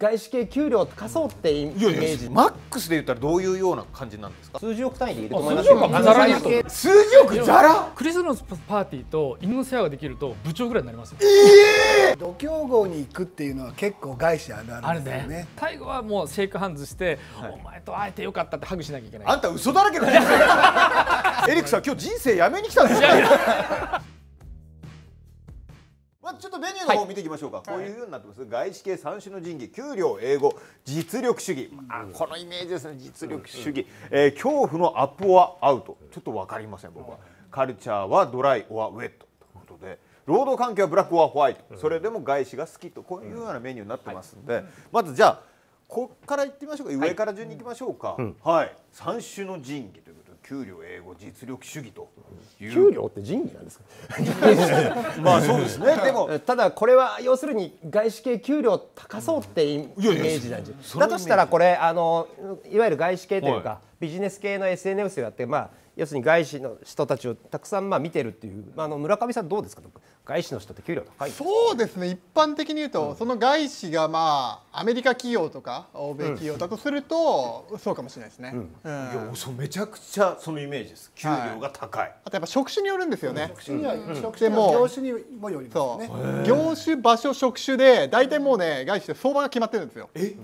外資系給料高そうってイメージ。マックスで言ったらどういうような感じなんですか？数十億単位でいると思います数十億はざらに数十億ざらクリスマスパーティーと犬の世話ができると部長ぐらいになりますよ。度胸号に行くっていうのは結構外資あるあるあるですよねね最後はもうシェイクハンズして、お前と会えてよかったってハグしなきゃいけない。あんた嘘だらけだよ エリックさん今日人生やめに来たんですよまあちょっとメニューの方見ていきましょうか、こういうようになってます。外資系三種の神器給料英語実力主義、あこのイメージですね。実力主義、えー恐怖のアップオアアウト。ちょっと分かりません僕は。カルチャーはドライオアウェット。ということで労働環境はブラックオアホワイト、それでも外資が好きとこういうようなメニューになってますんで、まずじゃあこっからいってみましょうか。上から順に行きましょうか。はい、三種の神器という給料英語実力主義という。給料って仁義なんですか？まあそうですね。でも。ただこれは要するに外資系給料高そうってイメージなんじゃだとしたらこれあのいわゆる外資系というはかビジネス系の SNS をやってまあ要するに外資の人たちをたくさんまあ見てるっていうまああの村上さんどうですか？外資の人って給料高いそうですね。一般的に言うと、その外資がまあアメリカ企業とか欧米企業だとすると、そうかもしれないですね、うん。いやそうめちゃくちゃそのイメージです。給料が高い、あとやっぱ職種によるんですよね、職種には職種でも業種にもよりますそねう業種場所職種で大体もうね外資って相場が決まってるんですよ。え？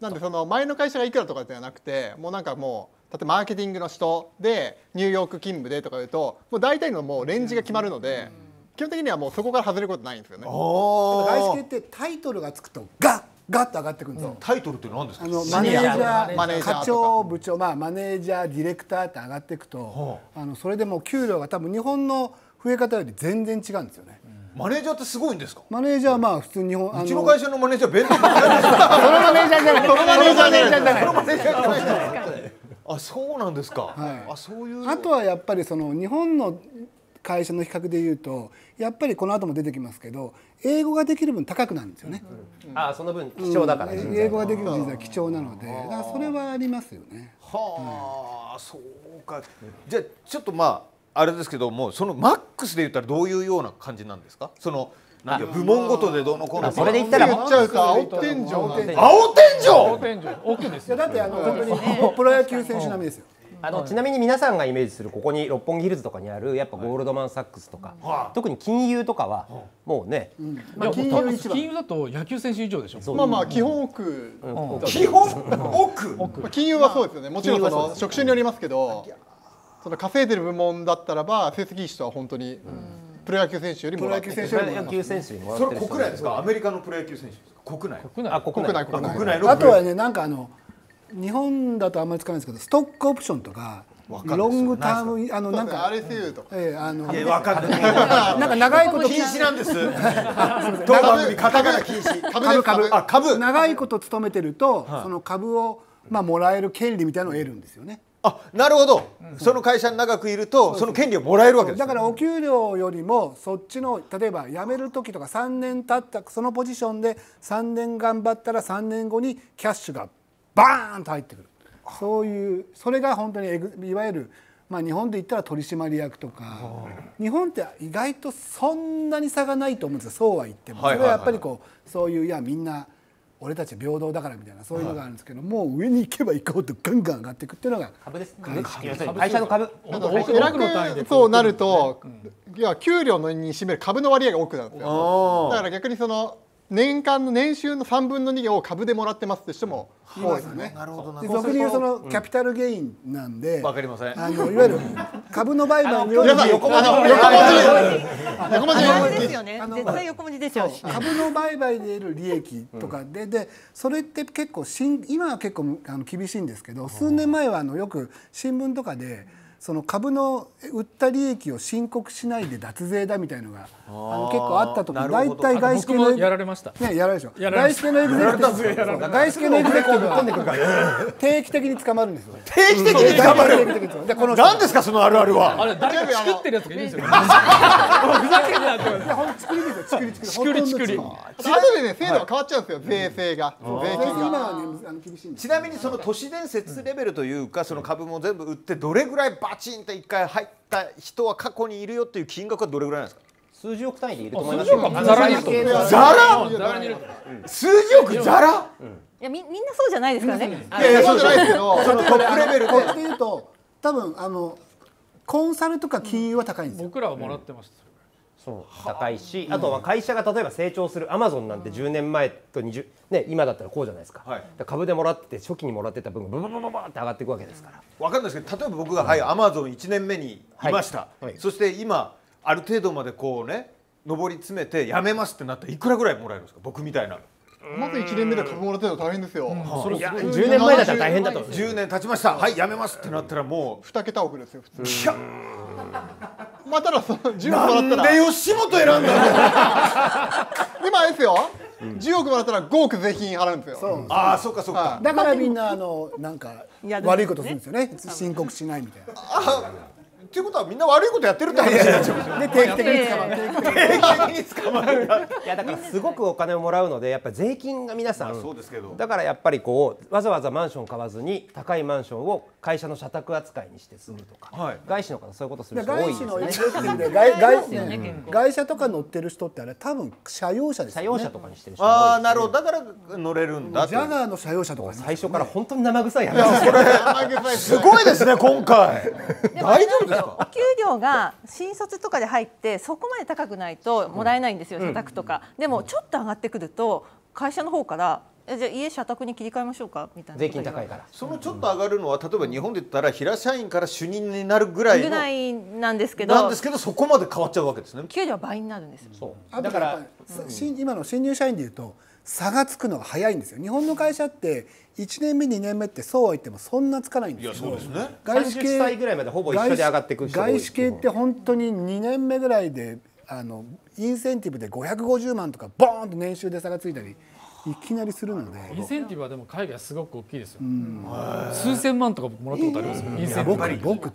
なんでその前の会社がいくらとかではなくてもうなんかもう例えばマーケティングの人でニューヨーク勤務でとかいうともう大体のもうレンジが決まるので、基本的にはもうそこから外れることないんですよね。外資系ってタイトルがつくとガッガッと上がってくるんですよ、タイトルって何ですか？あのマネージャー。マネージャーとか。課長部長まあマネージャーディレクターって上がっていくと、あのそれでもう給料が多分日本の増え方より全然違うんですよね。マネージャーってすごいんですか？マネージャーはまあ普通に日本あうちの会社のマネージャー弁当 そのマネージャーじゃない。そのマネージャーじゃないあそうなんですか、はい。あそういう。あとはやっぱりその日本の会社の比較でいうとやっぱりこの後も出てきますけど英語ができる分高くなるんですよね。ああその分貴重だから人材英語ができる人材は貴重なのでだからそれはありますよね。はあ、そうか。じゃあちょっとまああれですけどもそのマックスで言ったらどういうような感じなんですか？そのな。んか部門ごとでどうのこうの。あそれで言ったら言っちゃうと青天井青天井？天井？奥ですよ。いやだってあの本当にプロ野球選手並みですよ。あのちなみに皆さんがイメージするここに六本木ヒルズとかにあるやっぱゴールドマン・サックスとか、特に金融とかはもうね、いや金金融融一番。金融だと野球選手以上でしょ。まあまあ基本奥、基本奥？まあ金融はそうですよね。もちろんその職種によりますけどその稼いでる部門だったらば成績いい人は本当にプロ野球選手よりもプロ野球選手野球選手にもらそれってる人国内ですか？アメリカのプロ野球選手ですか？国内。国内。あ国国内内国内。国内。のあとはねなんかあの日本だとあんまり使わないですけどストックオプションとかロングタームあのなんか、RSU と。かええあのいやわかんない。なんか長いこと禁止なんです。当番組カタカナ禁止。株株あ株。長いこと勤めてると、その株をまあもらえる権利みたいなのを得るんですよね。あなるほど、その会社に長くいるとその権利をもらえるわけですだからお給料よりもそっちの例えば辞める時とか3年経ったそのポジションで3年頑張ったら3年後にキャッシュがバーンと入ってくる。そういうそれが本当にいわゆる、まあ、日本で言ったら取締役とか。日本って意外とそんなに差がないと思うんですよ。そうは言っても。それはやっぱりこうそういういやみんな俺たち平等だからみたいなそういうのがあるんですけどもう上に行けば行くほどガンガン上がっていくっていうのが株です要す。るに会社の株。偉奥の単位でくそうなると、いや給料のに占める株の割合が多くなるんですよだから逆にその年間の年収の3分の2を株でもらってますって人もいますよね。なるほど俗に言うそのキャピタルゲインなんで、わかりませんあのいわゆる株の売買による皆さん横文字横文字ですよね。絶対横文字ですよ。株の売買で得る利益とかで、でそれって結構しん今は結構あの厳しいんですけど数年前はあのよく新聞とかでその株の売った利益を申告しないで脱税だみたいのがあの結構あったとか大体外資系のやられました。ね、やられるでしょ。やられました。外資系のエグゼクティブ。外資系のエグゼクティブ。は定期的に捕まるんですよ。定期的に捕まる。でこの人。何ですかそのあるあるは。あれ誰か作ってるやつがいるんですよ。ふざけんなっていやほんと作りですよ。作り作り。作りでね制度が変わっちゃうんですよ。税制が。税金が今はねあの厳しいちなみにその都市伝説レベルというかその株も全部売ってどれぐらいバチンと一回入った人は過去にいるよっていう金額はどれぐらいなんですか？数十億単位でいると思いますよ。数十億ザラ。数字億ザラ？いやみみんなそうじゃないですからね。いやいやそうじゃないですけどそのトップレベルで。こっちで言うと多分あのコンサルとか金融は高いんですよ。僕らはもらってました、そう高いし、あとは会社が例えば成長するアマゾンなんて10年前と20ね今だったらこうじゃないですか。はい株でもらってて初期にもらってた分がブブブブブって上がっていくわけですから。わかんないですけど例えば僕がはいアマゾン1年目にいました、はいはいそして今ある程度までこうね上り詰めてやめますってなったらいくらぐらいもらえるんですか僕みたいなまず1年目で株もらってるの大変ですよ、いや10年前だったら大変だと。10年経ちましたはいやめますってなったらも2桁億ですよ普通まあただその10億もらったなんらで吉本選んだの？今あれですよ、10億もらったら5億税金払うんですよ。そう。ああそっかそっか、はだからみんなあのなんか悪いことするんですよね。申告しないみたいな。っていうことはみんな悪いことやってるって話になっちゃう。で定期的に捕まる。定期的に定期的に捕まる。いやだからすごくお金をもらうのでやっぱり税金が皆さん、そうですけど。だからやっぱりこうわざわざマンション買わずに高いマンションを会社の社宅扱いにして住むとか、はい。外資の方そういうことするで人多い外ですよね。外車とか乗ってる人ってあれ多分車用車ですよね。社用車とかにしてる人多いああなるほど。だから乗れるんだとジャガーの車用車とかね。最初から本当に生臭い話。すごいですね今回。大丈夫ですか？お給料が新卒とかで入ってそこまで高くないともらえないんですよ、社宅とか。でもちょっと上がってくると会社の方からえじゃあ家社宅に切り替えましょうか？みたいな税金高いから。そのちょっと上がるのは例えば日本で言ったら平社員から主任になるぐらいのぐらいなんですけどなんですけどそこまで変わっちゃうわけですね。給料は倍になるんですよ。そう。だからやっぱり新今の新入社員でいうと差がつくのが早いんですよ。日本の会社って1年目2年目ってそうは言ってもそんなつかないんですけどいやそうですね。30歳ぐらいまでほぼ一緒で上がっていく外資系って本当に2年目ぐらいであのインセンティブで550万とかボーンと年収で差がついたりいきなりするので。インセンティブはでも海外はすごく大きいですよ、数千万とか僕もらったことありますよ、インセンティブ。僕僕っ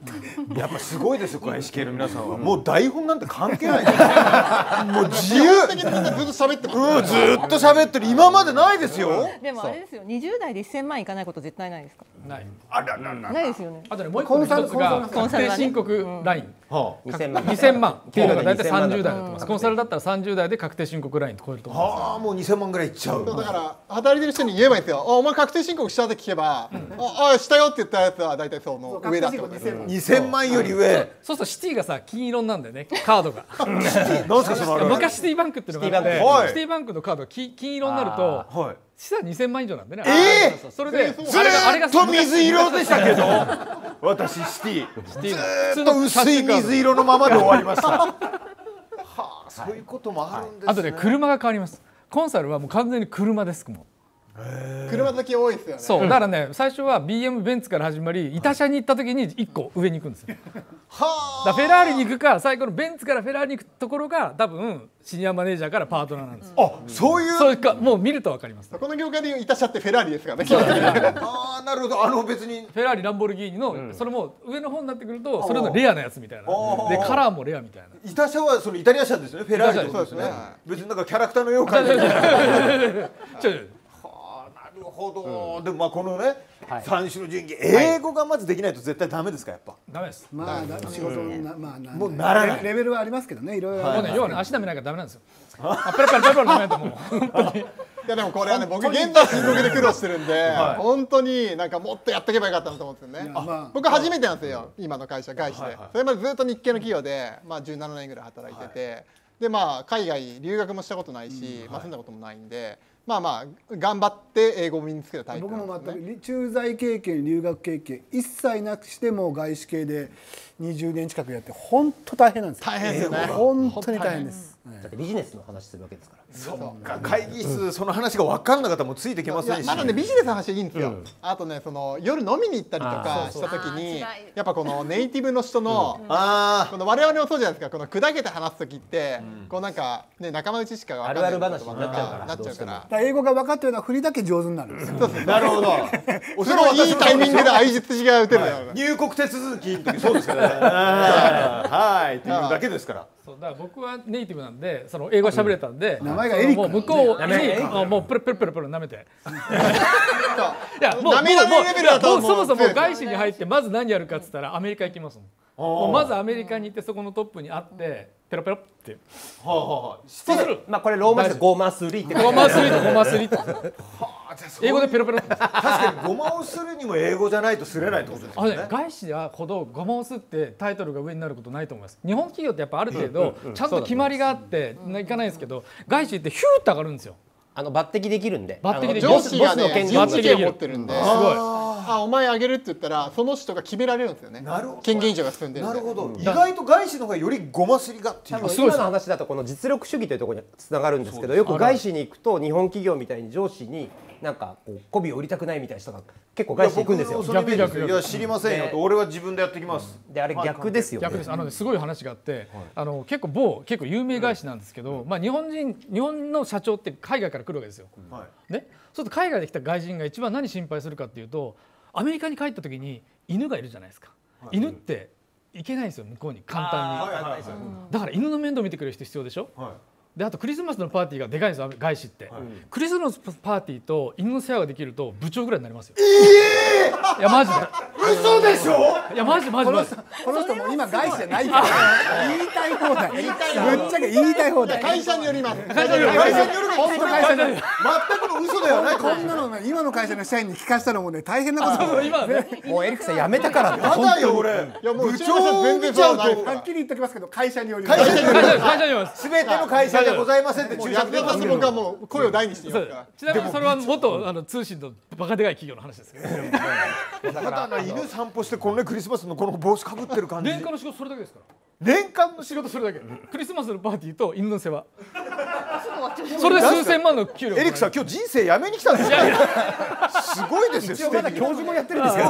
て。やっぱすごいですよ外資系の 皆さんは。もう台本なんて関係ないもう自由。的にみんなずっと喋ってますうんずっと喋ってる。今までないですよ。でもあれですよ。20代で1000万いかないこと絶対ないですか？ない。あらららないですよね。あとねもう一個の一つがコンサル確定申告ライン、は2000万。2000万。給料が大体2000万30代だと思います。コンサルだったら30代で確定申告ライン超えるとあ思いますはあもう2000万ぐらいいっちゃう。だから働いてる人に言えばいいんですよ。あお前確定申告したって聞けば、ああしたよって言ったやつは大体その上だってこと。ですよ2000万より上。そうするとシティがさ金色なんだよね。カードが。昔シティバンクっていうのがあってシティバンク。はい。シティバンクのカードが金金色になるとはい資産2000万以上なんでね。えー？それでずーっと水色でしたけど。私シティ。シティの。ずーっと薄い水色のままで終わりました。はあそういうこともあるんですね。あとね車が変わります。コンサルはもう完全に車ですもん車好き多いですよね。そう。だからね最初は BM ベンツから始まり板車に行った時に1個上に行くんですよ。はだからフェラーリに行くか最後のベンツからフェラーリに行くところが多分シニアマネージャーからパートナーなんですよ、ああそういう。そうかもう見ると分かります。この業界でいういたしゃってフェラーリですからね。ああなるほど。あの別に。フェラーリランボルギーニの、それも上の方になってくるとそれのレアなやつみたいな。でカラーもレアみたいな。イタ車はそのイタリア車ですよね。フェラーリとですね。そうですね別になんかキャラクターのよう感じ。なちょるほど、でもまあこのね、はい。三種の神器英語がまずできないと絶対ダメですかやっぱダメです。まあだ仕事なまあなもうならない。レレベルはありますけどねいろいろ。ありますもうね要はね足舐めなきゃダメなんですよ。あペラペラペラペラ舐めないともう 本当に。いやでもこれはね僕現在申告で苦労してるんで、本当に。なんかもっとやっとけばよかったなと思うんで。すよね、まあ。僕初めてなんですよ今の会社外資で、それまでずっと日系の企業で、まあ、17年ぐらい働いてて、でまあ海外留学もしたことないし、まあ、住んだこともないんでまあまあ頑張って英語を身につけたタイプ僕も全く駐在経験留学経験一切なくしても外資系で20年近くやって本当大変なんですよ。大変ですよね。本当に大変です、だってビジネスの話するわけですから。そうか。会議室その話が分かんなかったらもうついてきまいせんし。やまだねビジネスの話はいいんですよ、あとねその夜飲みに行ったりとかした時にやっぱこのネイティブの人の、あこの我々もそうじゃないですか。この砕けて話す時って、こうなんかね仲間内しか分かんないあるある話になっちゃうからなっちゃうから。英語が分かったような振りだけ上手になるんですよ。あ なるほど。それをいいタイミングで相づちが打てる。入国手続きの時そうですからね。はいっていうだけですから。そうだから僕はネイティブなんでその英語喋れたんで、名前がエリックもう向こうにもうプルプルプルプル舐めて。いやもう舐められるレベルだともうもうそもそも外資に入ってまず何やるかっつったらアメリカ行きますもん。もうまずアメリカに行ってそこのトップに会ってペロペロって。はあはあそうする。まあこれローマ字でゴーマスリーってゴマスリーとゴマスリーと英語でペロペロ。確かにごまをするにも英語じゃないとすれないってことですあのねよね。外資はほどゴマをすってタイトルが上になることないと思います。日本企業ってやっぱある程度ちゃんと決まりがあっていかないですけど外資ってヒューって上がるんですよ。あの抜擢できるんで。抜擢できる。上司がね権限人事持ってるんで。すごい。あお前あげるって言ったらその人が決められるんですよね。なるほど。権限以上が進んでなるほど。意外と外資の方がよりごますりがっていう。今の話だとこの実力主義というところにつながるんですけどよく外資に行くと日本企業みたいに上司になんかこう媚びを売りたくないみたいな人が結構外資に行くんですよ。逆逆いや知りませんよと。俺は自分でやってきます。であれ逆ですよね。逆です。あのねすごい話があって、あの結構某結構有名会社なんですけど、まあ日本人日本の社長って海外から来るわけですよ。はい。ね、そうすると海外で来た外人が一番何心配するかっていうとアメリカに帰った時に犬がいるじゃないですか、犬って行けないんですよ向こうに。簡単に、だから犬の面倒見てくれる人必要でしょ。はい。であとクリスマスのパーティーがでかいんですよ外資って、クリスマスパーティーと犬の世話ができると部長ぐらいになりますよいやマジで。嘘でしょ？いやマジマジマジ。この人も今外資じゃない。から言いたい放題。ぶっちゃけ言いたい放題。会社によります。会社により会社によるが本当会社による。全くの嘘ではない。とこんなのね今の会社の社員に聞かしたらもうね大変なこともうエリックさん辞めたからやだよ俺。いやもう部長を見ちゃうと。はっきり言っておきますけど会社により会社による会社会社にいます。すべての会社じゃございませんってもう注釈やってます。僕はもう声を大にしていそう。ますからちなみにそれは元あの通信のバカでかい企業の話ですけどまたな犬散歩してこのねクリスマスのこの帽子かぶってる感じ。年間の仕事それだけですから。年間の仕仕事それだけ？クリスマスのパーティーと犬の世話。それで数千万の給料エリックさん今日人生やめに来たんですよ。すごいですよ。一応まだ教授もやってるんですよ。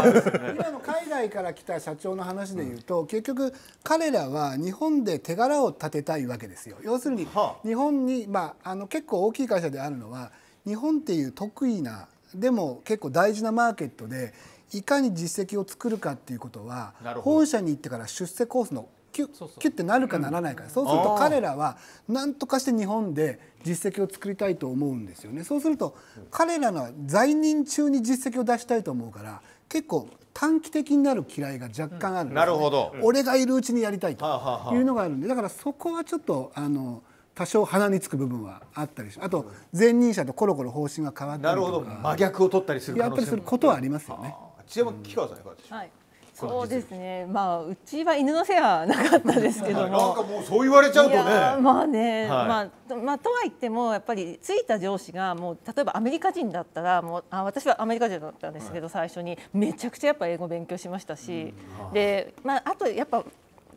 今の海外から来た社長の話で言うと、結局彼らは日本で手柄を立てたいわけですよ。要するには日本に、まあ、あの結構大きい会社であるのは日本っていう得意なでも結構大事なマーケットでいかに実績を作るかっていうことは本社に行ってから出世コースのキュッキュッてなるかならないか、そうすると彼らは何とかして日本で実績を作りたいと思うんですよね。そうすると彼らの在任中に実績を出したいと思うから結構短期的になる嫌いが若干あるんです、ね。なるほど。俺がいるうちにやりたいというのがあるんでだからそこはちょっとあの多少鼻につく部分はあったりしあと前任者とコロコロ方針が変わったなるほど。りとか真逆を取ったりする可やったり能性も。することはありますよね。ちなみに木川さんいかがでしょう？はい。そうですね。まあうちは犬の世話はなかったですけど なんも。かもうそう言われちゃうといやーねまあね、はい。まあとまあとは言ってもやっぱりついた上司がもう例えばアメリカ人だったらもうあ私はアメリカ人だったんですけど、最初に。めちゃくちゃやっぱ英語勉強しましたし、でまああとやっぱ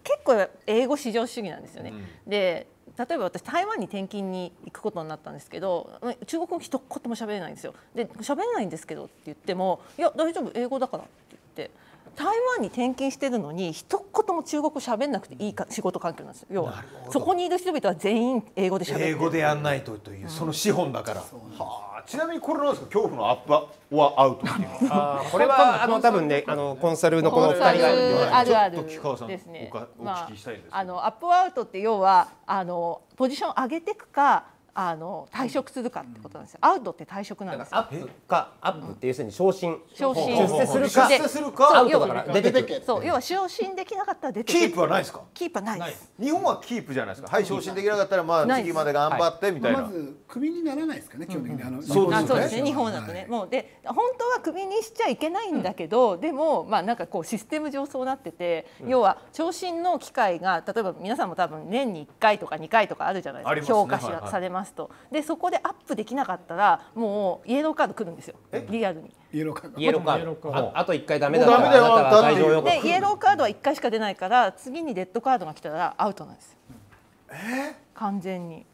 結構英語至上主義なんですよね。で例えば私台湾に転勤に行くことになったんですけど中国語一言も喋れないんですよ。で喋れないんですけどって言ってもいや大丈夫英語だからって言って。台湾に転勤してるのに一言も中国語喋んなくていいか仕事環境なんですよ。要はそこにいる人々は全員英語で喋ってる。英語でやんないとというその資本だから、はあ。ちなみにこれなんですか？恐怖のアップはアウトっていうのは これはあの多分ねあのコンサルのこのコンサル二人が。あるある。ちょっと木川さんですね。お聞きしたいんですけど。まあ、あのアップアウトって要はあのポジション上げていくかあの退職するかってことなんですよ。アウトって退職なんですよ。アップかアップって要するに昇進。昇進。出世するか？で出世するか？アウトだから出てくる。そう要は昇進できなかったら出てキープはないですか？キープはないです。日本はキープじゃないですか。はい。昇進できなかったらまあ次まで頑張ってみたいな、まずクビにならないですかね基本的に。あのそうですね。あそうですね。日本だとね、もうで本当はクビにしちゃいけないんだけど、でもまあなんかこうシステム上そうなってて、要は昇進の機会が例えば皆さんも多分年に1回とか2回とかあるじゃないですか、評価し、ありますますと。でそこでアップできなかったらもうイエローカード来るんですよ。リアルに。イエローカード。イエローカーカード。ああと一回ダメだイエローカードは1回しか出ないから次にレッドカードが来たらアウトなんですよ。完全に、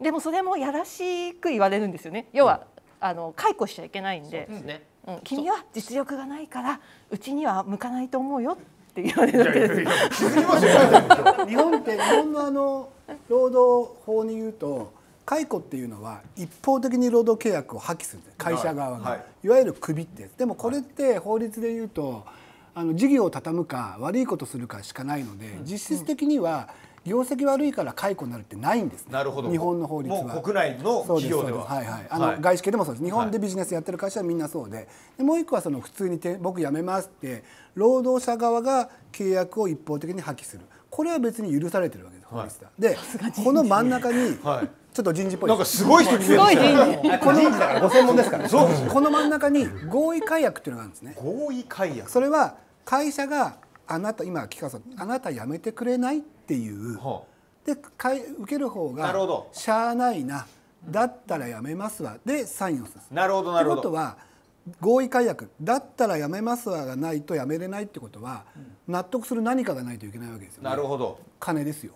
でもそれもやらしく言われるんですよね。要は、あの解雇しちゃいけないんで。ね。うん、君は実力がないからうちには向かないと思うよって言われるわけです。日本って日本のあの労働法に言うと解雇っていうのは一方的に労働契約を破棄するんです会社側が、はい。い、わゆるクビって。やつでもこれって法律で言うとあの事業を畳むか悪いことするかしかないので実質的には業績悪いから解雇になるってないんですね。なるほど。日本の法律は。国内の企業では。はいはい。あの、はい。外資系でもそうです。日本でビジネスやってる会社はみんなそうで。でもう一個はその普通にて僕辞めますって労働者側が契約を一方的に破棄する。これは別に許されてるわけです法律だ、でこの真ん中に、はい。ちょっと人事っぽいなんかすごい人に見えるすごい人事。この人事だからご専門ですから。そう。この真ん中に合意解約っていうのがあるんですね。合意解約。それは会社があなた今聞かせあなた辞めてくれないっていう。はでかい受ける方がなるほど。しゃあないな。だったら辞めますわ。でサインをする。なるほどなるほど。ってことは合意解約。だったら辞めますわがないと辞めれないってことは納得する何かがないといけないわけですよ、ね、なるほど。金ですよ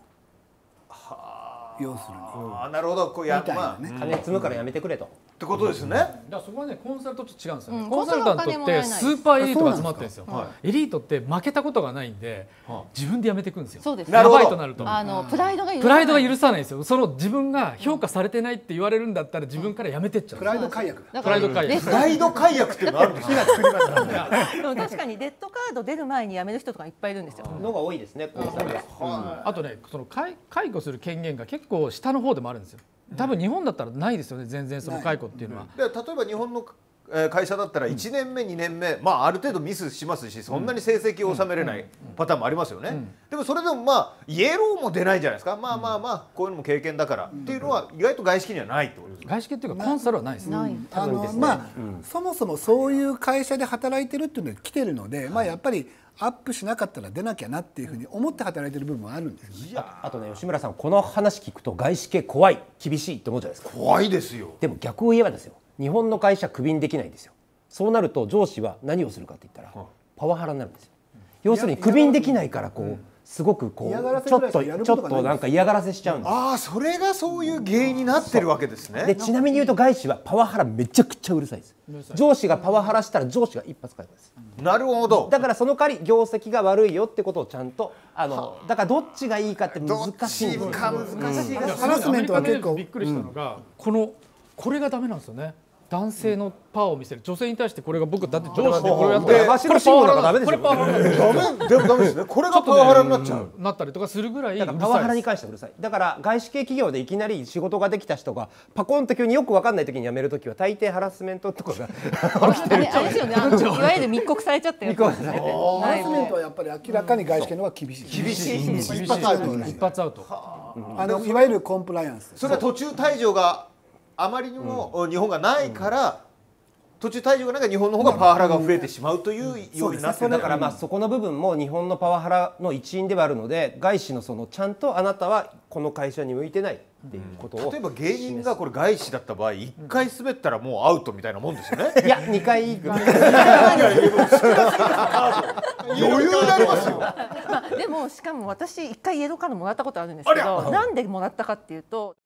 要するに。ああなるほど。こうやみたいなまあ。ね金積むからやめてくれとってことですね。だからそこはねコンサルとちょっと違うんですよね、うん。コンサルタントってスーパーエリートが集まってるんですよ。エリートって負けたことがないんで、自分で辞めていくんですよ。そうですなるほどやばいとなると。あのプライドが許プライドが許ささないんですよ。その自分が評価されてないって言われるんだったら自分から辞めてっちゃう。プライド解約。プライド解約。レッガイド解約っていうのがあるんですね でも確かにレッドカード出る前に辞める人とかいっぱいいるんですよ。のが多いですねコンサルであとねその解解雇する権限が結構下の方でもあるんですよ多分日本だったらないですよね全然その解雇っていうのは、例えば日本の会社だったら1年目2年目まあある程度ミスしますしそんなに成績を収めれないパターンもありますよね。でもそれでもまあイエローも出ないじゃないですか。まあまあまあこういうのも経験だから。っていうのは意外と外資系にはないってことです。外資系っていうかコンサルはないです。ね。まあ、そもそもそういう会社で働いてるっていうので来てるので、まあやっぱりアップしなかったら出なきゃなっていうふうに思って働いてる部分もあるんですよね。あとね吉村さんこの話聞くと外資系怖い。厳しいって思うじゃないですか。怖いですよ。でも逆を言えばですよ日本の会社クビにできないんですよ。そうなると上司は何をするかって言ったらパワハラになるんですよ。要するにクビにできないからこうすごくこうちょっとちょっとなんか嫌がらせしちゃうんですああそれがそういう原因になってるわけですね。でちなみに言うと外資はパワハラめちゃくちゃうるさいです。上司がパワハラしたら上司が一発解雇です。なるほど。だからその代わり業績が悪いよってことをちゃんとあのだからどっちがいいかって難しい難しいがハラスメントは結構びっくりしたのが、このこれがダメなんですよね男性のパワーを見せる。女性に対してこれが僕だって上司でこれをやったら山城慎吾なんかダメですよこれパワハラなんですよ。ダメでもダメですね。これがパワハラになっちゃう。なったりとかするぐらいだからパワハラに関してはうるさいだから外資系企業でいきなり仕事ができた人がパコンと急によく分かんない時に辞める時は大抵ハラスメントとかがね あれですいわゆる密告されちゃったよ。密告されてハラスメントはやっぱり明らかに外資系の方が厳しい。厳しい。一発アウトぐらい。一発アウト。あのいわゆるコンプライアンス。です。それは途中退場があまりにも日本がないから途中退場がなんか日本の方がパワハラが増えてしまうというようになってるだからまあそこの部分も日本のパワハラの一因ではあるので外資のそのちゃんとあなたはこの会社に向いてないっていうことを例えば芸人がこれ外資だった場合一回滑ったらもうアウトみたいなもんですよね。いや2回余裕でありますよ。まあでもしかも私一回イエローカードもらったことあるんですけど、なんでもらったかっていうと。